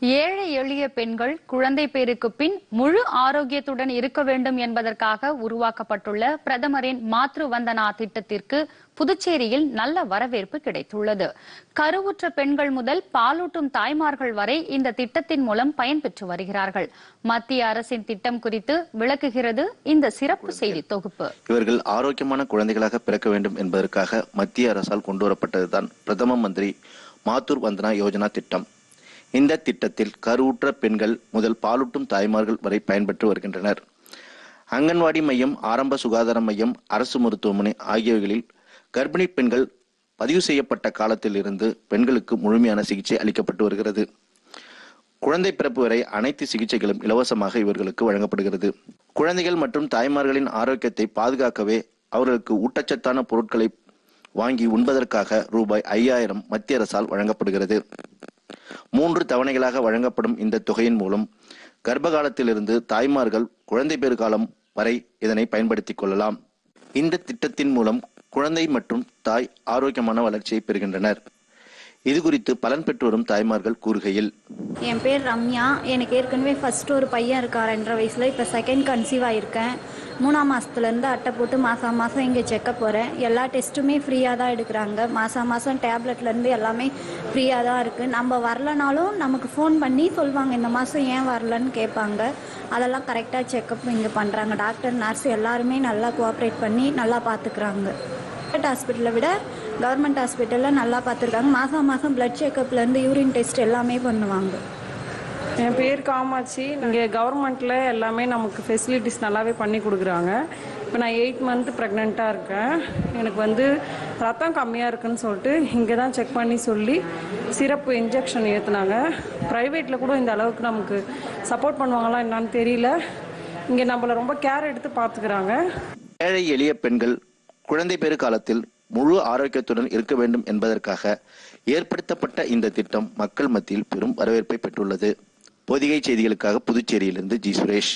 ஏழை எளிய பெண்கள் குழந்தை பேருக்கு பின் முழு ஆரோக்கியத்துடன் இருக்க வேண்டும் என்பதற்காக உருவாக்கப்பட்டுள்ள பிரதமரின் மாத்ரு வந்தனா திட்டத்திற்கு புதுச்சேரியில் நல்ல வரவேற்பு கிடைத்துள்ளது. கருவுற்ற பெண்கள் முதல் பாலூட்டும் தாய்மார்கள் வரை இந்த திட்டத்தின் மூலம் பயன்பெற்று வருகிறார்கள். மத்திய அரசின் திட்டம் குறித்து விளக்குகிறது இந்த சிறப்பு செய்தி தொகுப்பு. இவர்கள் ஆரோக்கியமான குழந்தைகளாக பிறக்க வேண்டும் என்பதற்காக மத்திய அரசால் கொண்டுவரப்பட்டதுதான் பிரதம மந்திரி மாத்தூர் வந்தனா யோஜனா திட்டம். இந்த திட்டத்தில் கருவுற்ற பெண்கள் முதல் பாலூட்டும் தாய்மார்கள் வரை பயன்பெற்று வருகின்றனர். அங்கன்வாடி மையம் ஆரம்ப சுகாதார மையம் அரசு மருத்துவமனை ஆகியவைகளில் கர்ப்பிணி பெண்கள் பதிவு செய்யப்பட்ட காலத்தில் இருந்து பெண்களுக்கு முழுமையான சிகிச்சை அளிக்கப்பட்டு வருகிறது. குழந்தை பிறப்பு வரை அனைத்து சிகிச்சைகளும் இலவசமாக இவர்களுக்கு வழங்கப்படுகிறது. குழந்தைகள் மற்றும் தாய்மார்களின் ஆரோக்கியத்தை பாதுகாக்கவே அவர்களுக்கு ஊட்டச்சத்தான பொருட்களை வாங்கி உண்பதற்காக ரூபாய் ஐயாயிரம் மத்திய அரசால் வழங்கப்படுகிறது. மூன்று தவணைகளாக வழங்கப்படும் இந்த தொகையின் மூலம் கர்ப்ப காலத்திலிருந்து தாய்மார்கள் குழந்தை பேறு காலம் வரை இதனை பயன்படுத்திக் கொள்ளலாம். இந்த திட்டத்தின் மூலம் குழந்தை மற்றும் தாய் ஆரோக்கியமான வளர்ச்சியை பெறுகின்றனர். இது குறித்து பலன் பெற்று வரும் தாய்மார்கள் கூறுகையில் என் பேர் ரம்யா. எனக்கு ஏற்கனவே ஃபர்ஸ்ட் ஒரு பையன் இருக்கா ரெண்டரை வயசில் இப்போ செகண்ட் கன்சீவ் ஆயிருக்கேன். மூணாம் மாதத்துலேருந்து அட்டை போட்டு மாதம் மாதம் இங்கே செக்கப் போகிறேன் எல்லா டெஸ்ட்டுமே ஃப்ரீயாக தான் எடுக்கிறாங்க. மாதம் மாதம் டேப்லெட்லேருந்து எல்லாமே ஃப்ரீயாக தான் இருக்குது நம்ம வரலனாலும் நமக்கு ஃபோன் பண்ணி சொல்லுவாங்க இந்த மாதம் ஏன் வரலன்னு கேட்பாங்க. அதெல்லாம் கரெக்டாக செக்கப் இங்கே பண்ணுறாங்க டாக்டர் நர்ஸ் எல்லாருமே நல்லா கோஆப்ரேட் பண்ணி நல்லா பார்த்துக்குறாங்க ஹாஸ்பிட்டலை விட கவர்மெண்ட் ஹாஸ்பிட்டலில் நல்லா பார்த்துருக்காங்க. மாதம் மாதம் பிளட் செக்கப்லேருந்து யூரின் டெஸ்ட் எல்லாமே பண்ணுவாங்க. என் பேர் காமாட்சி. இங்கே கவர்மெண்ட்டில் எல்லாமே நமக்கு ஃபெசிலிட்டிஸ் நல்லாவே பண்ணி கொடுக்குறாங்க. இப்போ நான் எயிட் மந்த் ப்ரெக்னெண்ட்டாக இருக்கேன். எனக்கு வந்து ரத்தம் கம்மியாக இருக்குன்னு சொல்லிட்டு இங்கே தான் செக் பண்ணி சொல்லி சிறப்பு இன்ஜெக்ஷன் ஏற்றுனாங்க ப்ரைவேட்டில் கூட இந்த அளவுக்கு நமக்கு சப்போர்ட் பண்ணுவாங்களா என்னன்னு தெரியல. இங்கே நம்மளை ரொம்ப கேர் எடுத்து பார்த்துக்கிறாங்க. ஏழை எளிய பெண்கள் குழந்தை பேறு காலத்தில் முழு ஆரோக்கியத்துடன் இருக்க வேண்டும் என்பதற்காக ஏற்படுத்தப்பட்ட இந்த திட்டம் மக்கள் மத்தியில் பெரும் வரவேற்பை பெற்றுள்ளது. பொதிகை செய்திகளுக்காக புதுச்சேரியிலிருந்து ஜி சுரேஷ்.